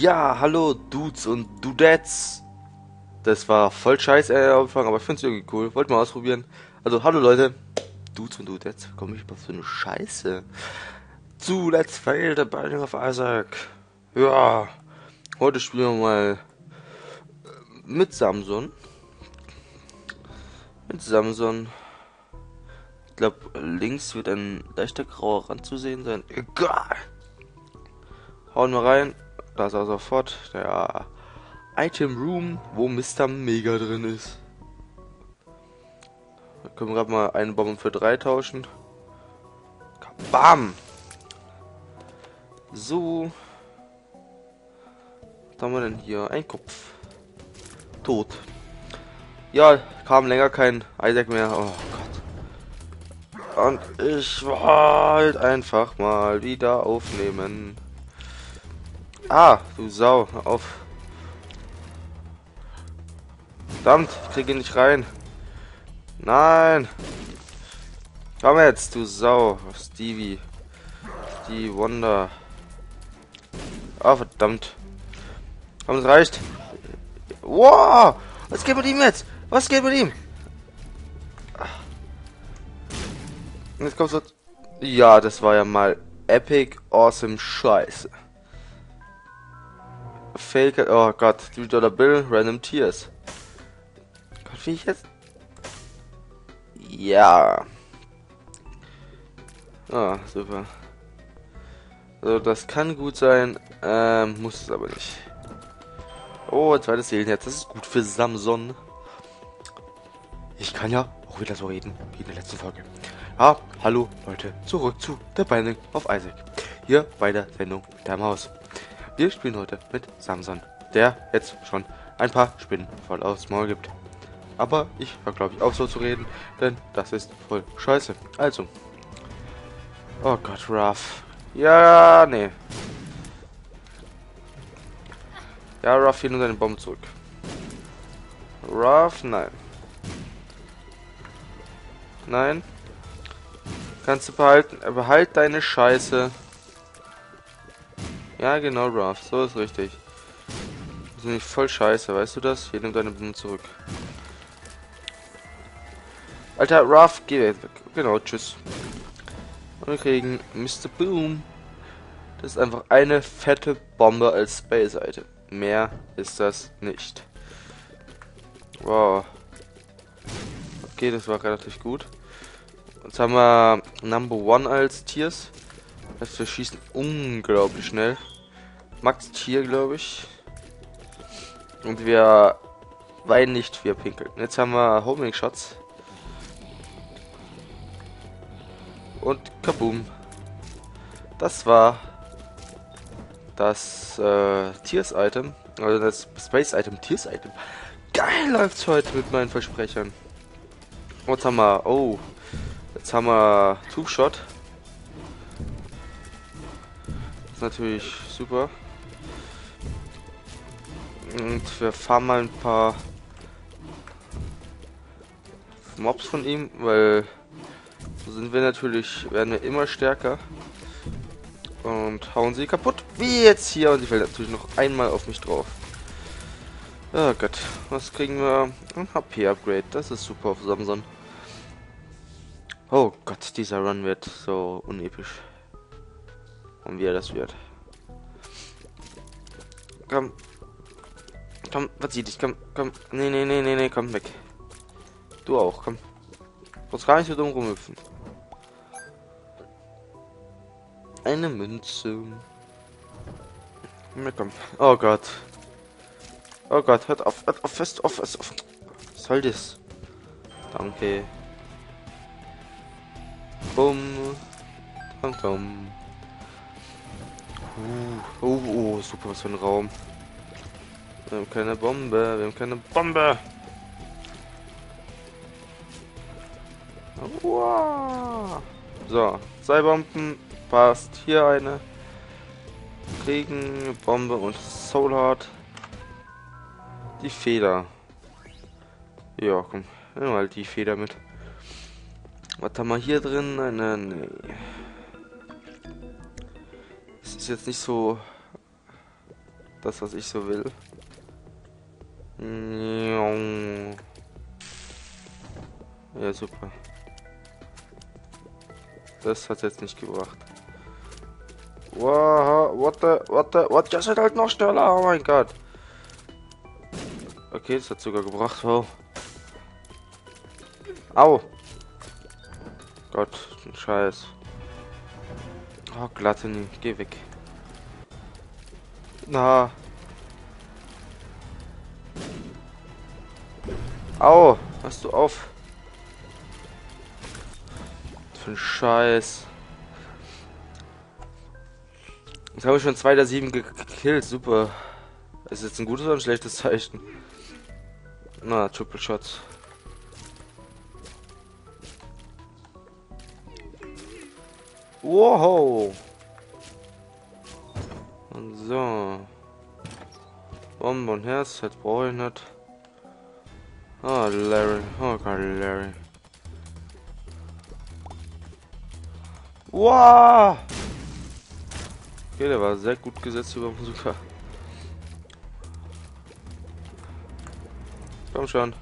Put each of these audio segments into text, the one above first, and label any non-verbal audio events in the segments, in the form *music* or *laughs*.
Ja, hallo Dudes und Dudettes. Das war voll scheiße äh, am Anfang, aber ich find's irgendwie cool. Wollt mal ausprobieren. Also, hallo Leute. Dudes und Dudettes. Komm ich was für eine Scheiße. Zu Let's Fail, der Binding of Isaac. Ja, heute spielen wir mal äh, mit Samson. Mit Samson. Ich glaube, links wird ein leichter grauer Rand zu sehen sein. Egal. Hauen wir rein. Da ist er sofort der Item Room, wo Mr. Mega drin ist. Da können wir gerade mal eine Bombe für drei tauschen. Bam! So. Was haben wir denn hier? Ein Kopf. Tot. Ja, kam länger kein Isaac mehr. Oh Gott. Und ich wollte einfach mal wieder aufnehmen. Ah, du Sau, auf. Verdammt, ich kriege nicht rein. Nein. Komm jetzt, du Sau. Stevie. Die Wonder. Ah, verdammt. Komm, es reicht. Wow! Was geht mit ihm jetzt? Was geht mit ihm? Jetzt kommt so. Ja, das war ja mal epic, awesome Scheiße. Fake, oh Gott, 3 Dollar Bill, Random Tears. Gott, wie ich jetzt? Ja. Ah, super. So, das kann gut sein, ähm, muss es aber nicht. Oh, zweites Seelenherz, das ist gut für Samson. Ich kann ja auch wieder so reden, wie in der letzten Folge. Ja, hallo Leute, zurück zu der Binding auf Isaac. Hier bei der Sendung mit deinem Haus. Wir spielen heute mit Samson, der jetzt schon ein paar Spinnen voll aufs Maul gibt. Aber ich war glaube ich auch so zu reden, denn das ist voll scheiße. Also. Oh Gott, Ruff. Ja, nee. Ja, Ruff, hier nur deine Bombe zurück. Ruff, nein. Nein. Kannst du behalten. Behalt deine Scheiße. Ja, genau, Ruff. So ist richtig. Das ist nicht voll scheiße, weißt du das? Hier, nimm deine Bombe zurück. Alter, Ruff, geh weg. Genau, tschüss. Und wir kriegen Mr. Boom. Das ist einfach eine fette Bombe als Space-Item. Mehr ist das nicht. Wow. Okay, das war relativ gut. Jetzt haben wir Number One als Tiers. Das wir schießen unglaublich schnell. Max Tier, glaube ich. Und wir weinen nicht, wir pinkeln. Jetzt haben wir Homing Shots. Und kaboom. Das war das äh, Tiers-Item. Also das Space-Item, Tiers-Item. Geil läuft's heute mit meinen Versprechern. Und jetzt haben wir, oh, jetzt haben wir Two-Shot. ist natürlich super. Und wir fahren mal ein paar Mobs von ihm, weil so sind wir natürlich, werden wir immer stärker. Und hauen sie kaputt. Wie jetzt hier. Und sie fällt natürlich noch einmal auf mich drauf. Oh Gott. Was kriegen wir? Ein HP-Upgrade. Das ist super auf Samson. Oh Gott, dieser Run wird so unepisch. Und wie er das wird. Komm. Komm, was sieht ich? Komm, komm. Nee, nee, nee, nee, nee, komm weg. Du auch, komm. Muss gar nicht so dumm rumhüpfen. Eine Münze. Na komm. Oh Gott. Oh Gott, hört auf, hört auf, fest auf, fest auf. Was soll das? Danke. Bumm. Komm, komm. Uh, oh, oh, super, was für ein Raum. Wir haben keine Bombe, wir haben keine Bombe. Wow. So, zwei Bomben, passt. Hier eine. Kriegen, Bombe und Soul Heart. Die Feder. Ja, komm, nimm mal die Feder mit. Was haben wir hier drin? Eine, nee. Es ist jetzt nicht so Das, was ich so will. Ja, super. Das hat jetzt nicht gebracht. Wow, what the, what the, what? Das wird halt noch schneller, oh mein Gott. Okay, das hat sogar gebracht, wow. Au. Gott, ein Scheiß. Oh, Glatteni, geh weg. Na. Au, hast du auf. Für ein Scheiß. Jetzt habe ich schon zwei der sieben gekillt, super. Ist jetzt ein gutes oder ein schlechtes Zeichen? Na, Triple Shots. Wow. Und so. Bombe und Herz, jetzt brauche ich nicht. Ah, Larry. Oh Gott, Larry. Wow! Okay, der war sehr gut gesetzt über Musiker. Komm schon.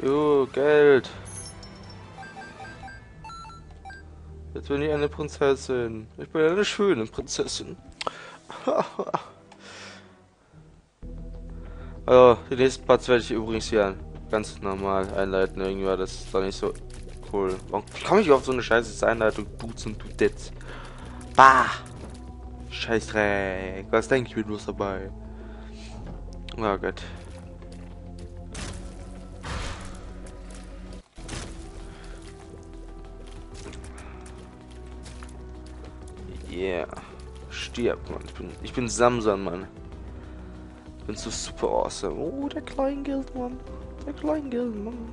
Jo, Geld. Jetzt bin ich eine Prinzessin. Ich bin eine schöne Prinzessin. *laughs* also, den nächsten Part werde ich übrigens hier ganz normal einleiten. Irgendwie war das doch nicht so cool. Warum komme ich auf so eine scheiße Einleitung? Boots und Dudet. Bah! Scheißdreck. Was denke ich mir bloß dabei? Oh Gott. Yeah. Stirb, Mann. Ich bin, ich bin Samson, Mann. Bin so super awesome. Oh, der Kleingeld, Mann. Der Kleingeld, Mann.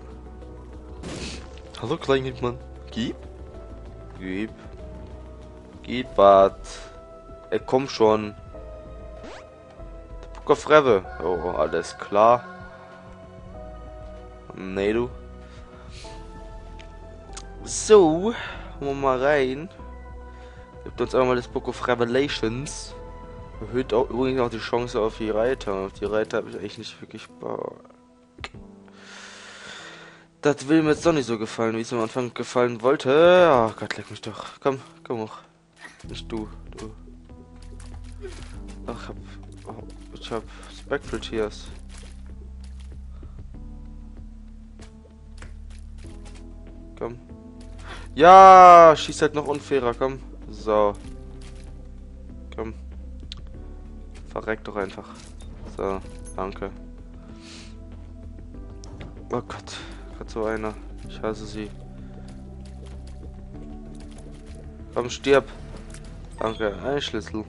Hallo, Kleingeld, Mann. Gib. Gib. Gib, Bart. Ey, komm schon. Book of Rewe. Oh, alles klar. Nee, du. So, wir mal rein. Gibt uns einmal das Book of Revelations. Erhöht auch, übrigens auch die Chance auf die Reiter. Auf die Reiter habe ich eigentlich nicht wirklich. Das will mir jetzt doch nicht so gefallen, wie es am Anfang gefallen wollte. Oh Gott, leck mich doch. Komm, komm hoch. Nicht du, du. Ach, hab, oh, ich hab Spectral Tears. Komm. Ja, schießt halt noch unfairer, komm. So. Komm. Verreck doch einfach. So, danke. Oh Gott. Gerade so einer. Ich hasse sie. Komm, stirb. Danke. Ein Schlüssel.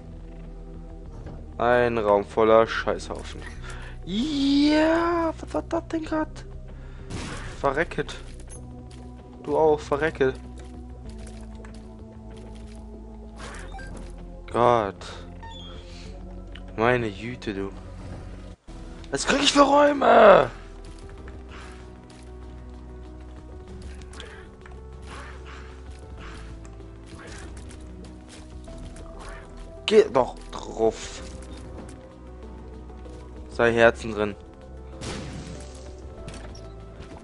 Ein Raum voller Scheißhaufen. Ja, was war das denn gerade? Verrecket. Du auch, verrecket. Gott. Meine Jüte, du. Was krieg ich für Räume? Geh doch drauf. Sei Herzen drin.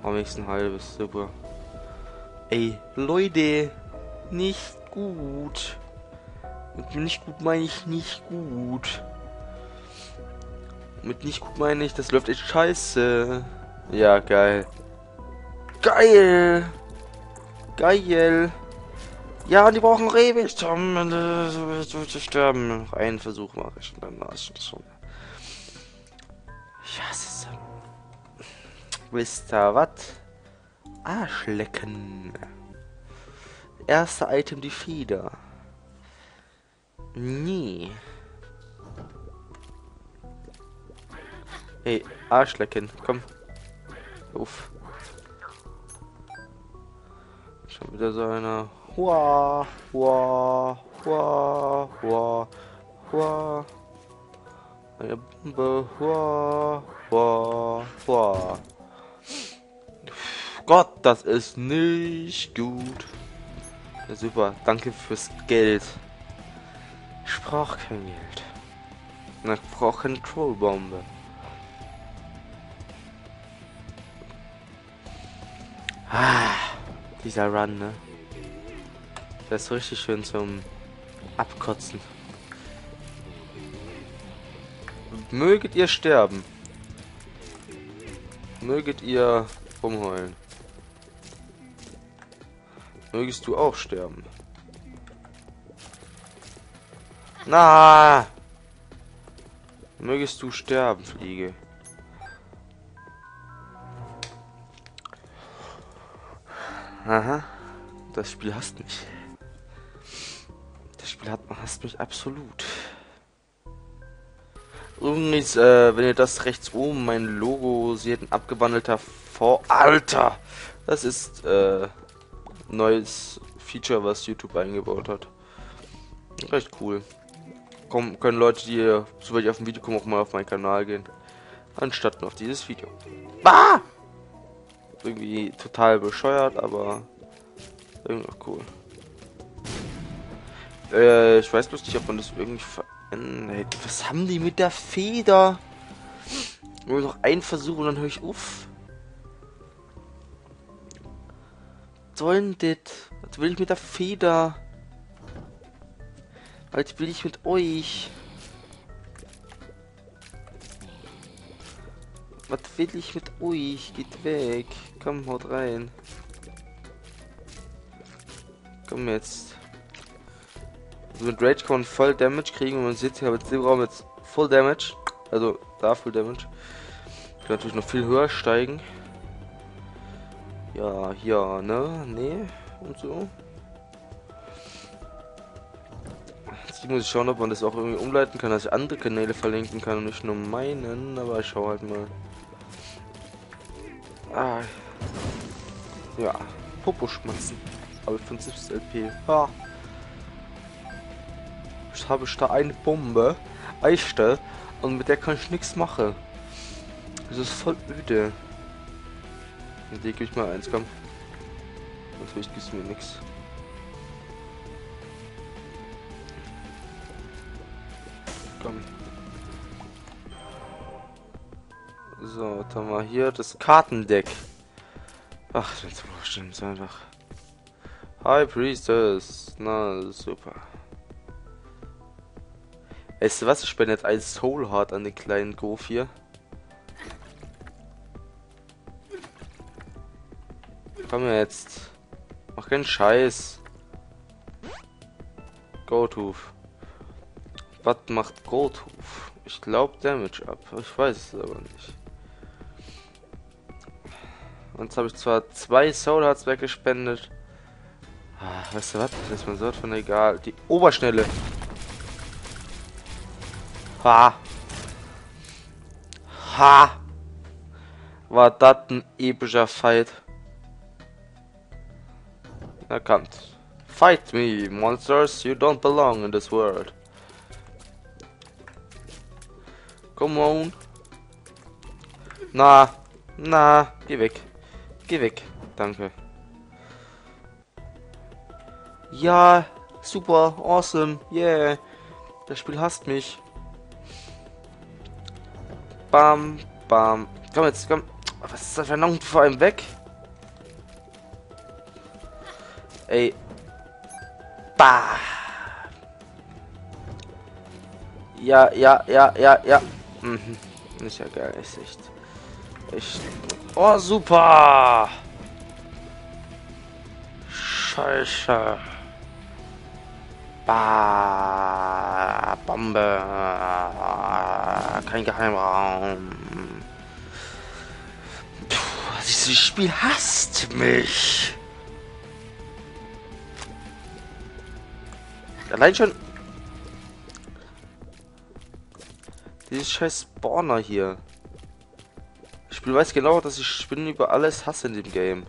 Am nächsten halbes, super. Ey, Leute, nicht gut. Mit nicht gut meine ich nicht gut. Mit nicht gut meine ich, das läuft echt scheiße. Ja, geil. Geil! Geil! Ja, die brauchen zum äh, zu sterben. Noch einen Versuch mache ich und dann war es schon. Scheiße. Wisst ihr was? Arschlecken. Erste Item die Fieder. Nee. Ey, Arschlecken, komm. Uff. Schon wieder so einer. Hua, hua, hua, hua, hua. Eine Bombe. Hua, hua, hua. Gott, das ist nicht gut. Super, danke fürs Geld. Ich brauch kein Geld. Ich brauche eine Trollbombe. Ah, dieser Run, ne? Das ist richtig schön zum Abkotzen. Möget ihr sterben. Möget ihr rumheulen. Mögest du auch sterben. Na! Mögest du sterben, Fliege. Aha. Das Spiel hasst mich. Das Spiel hat, hasst mich absolut. Übrigens, äh, wenn ihr das rechts oben mein Logo seht, ein abgewandelter vor Alter. Das ist äh, neues Feature, was YouTube eingebaut hat. Recht cool. Kommen, können Leute, die sobald ich auf dem Video kommen, auch mal auf meinen Kanal gehen. Anstatt nur auf dieses Video. Ah! Irgendwie total bescheuert, aber irgendwie cool. Äh, ich weiß bloß nicht, ob man das irgendwie verändert. Was haben die mit der Feder? Nur noch ein Versuch und dann höre ich auf. sollen das? Was will ich mit der Feder? Was will ich mit euch? Was will ich mit euch? Geht weg. Komm, haut rein. Komm jetzt. Also mit Rage kann man voll Damage kriegen und man sieht hier mit dem Raum jetzt Full Damage. Also da Full Damage. Kann natürlich noch viel höher steigen. Ja, ja, ne? Nee. Und so. Jetzt muss ich schauen, ob man das auch irgendwie umleiten kann, dass ich andere Kanäle verlinken kann und nicht nur meinen. Aber ich schau halt mal. Ah. Ja. Popo schmatzen. Aber 75 LP. Ha. Ich habe da eine Bombe. Eichte. Und mit der kann ich nichts machen. Das ist voll öde. Dir gebe ich mal eins, komm. Natürlich gibst du mir nichts. Komm. So, dann mal hier das Kartendeck. Ach, das stimmt einfach. Hi Priestess. Na, super. Weißt du was? Ich spende jetzt ein Soul Heart an den kleinen Goof hier. Komm jetzt. Mach keinen Scheiß. Goldhoof. Was macht Goldhoof? Ich glaube Damage ab. Ich weiß es aber nicht. Und jetzt habe ich zwar zwei Soul Hearts weggespendet. Ah, weißt du was? Das ist mir so von egal. Die Oberschnelle. Ha. Ha. War das ein epischer Fight. Na kommt. Fight me, monsters. You don't belong in this world. Come on. Na, na, geh weg. Geh weg. Danke. Ja, super, awesome, yeah. Das Spiel hasst mich. Bam, bam. Komm jetzt, komm. Was ist das verdammt vor allem weg? Ey. Bah. Ja, ja, ja, ja, ja. Mhm. Ist ja geil, ist echt. Echt. Oh, super. Scheiße. Bah. Bombe. Kein Geheimraum. Puh, dieses Spiel hasst mich. Allein schon... Dieses scheiß Spawner hier. Spiel weiß genau, dass ich Spinnen über alles hasse in dem Game.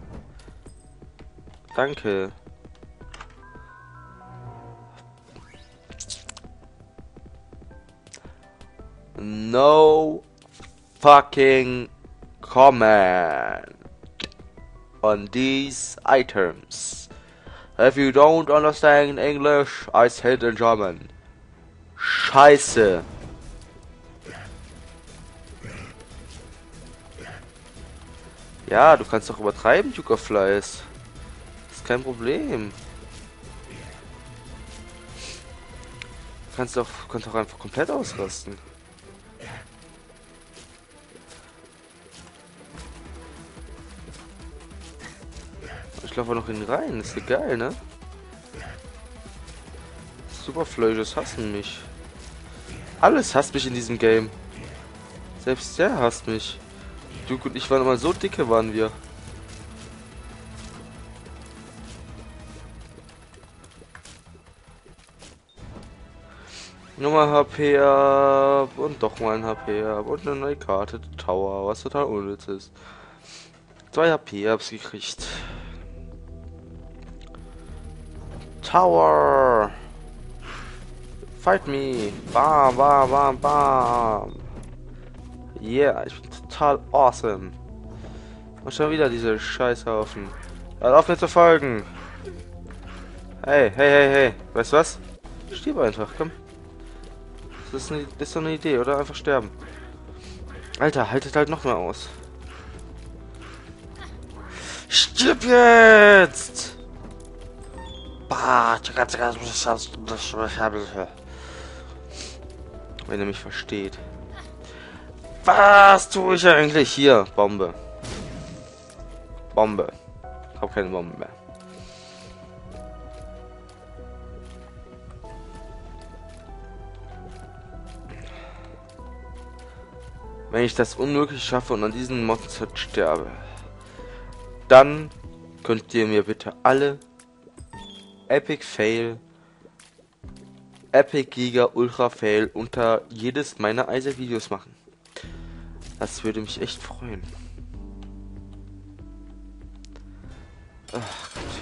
Danke. No fucking comment on these items. If you don't understand English, I said in German. Scheiße. Ja, du kannst doch übertreiben, Duke of Flies. Ist kein Problem. Du kannst doch, kannst doch einfach komplett ausrasten. Ich laufe noch in rein. ist geil, ne? Superflöches hassen mich. Alles hasst mich in diesem Game. Selbst der hasst mich. Du und ich waren immer so dicke, waren wir. Nochmal HP ab und doch mal ein HP ab und eine neue Karte Tower, was total unnütz ist. Zwei HP hab's gekriegt. Tower! Fight me! Bam, bam, bam, bam! Yeah, ich bin total awesome. Und schon wieder diese Scheißhaufen. Hört auf mir zu folgen! Hey, hey, hey, hey. Weißt du was? Stirb einfach, komm. Das ist, eine, das ist doch eine Idee, oder? Einfach sterben. Alter, haltet halt noch mal aus. Stirb jetzt! Wenn er mich versteht. Was tue ich eigentlich hier? Bombe. Bombe. Ich habe keine Bombe mehr. Wenn ich das unmöglich schaffe und an diesen Monster sterbe, dann könnt ihr mir bitte alle Epic Fail, Epic Giga Ultra Fail unter jedes meiner Isaac Videos machen. Das würde mich echt freuen. Ach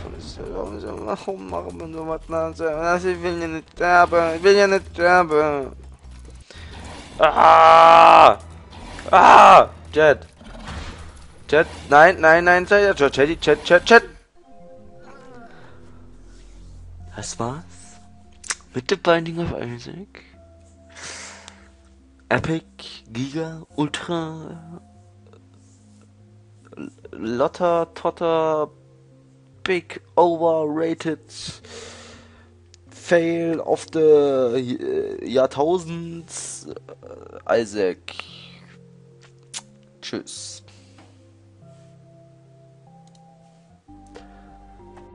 Gott, warum machen wir so was? Ich will ja nicht sterben. Ich will ja nicht sterben. Ah! Ah! Jet. Jet. Nein, nein, nein, Jet, Jet, Jet, Jet, Jet, Jet. Das war's. Mit The Binding of Isaac. Epic, Giga, Ultra, Lotter, Totter, Big, Overrated, Fail of the Jahrtausends, Isaac. Tschüss.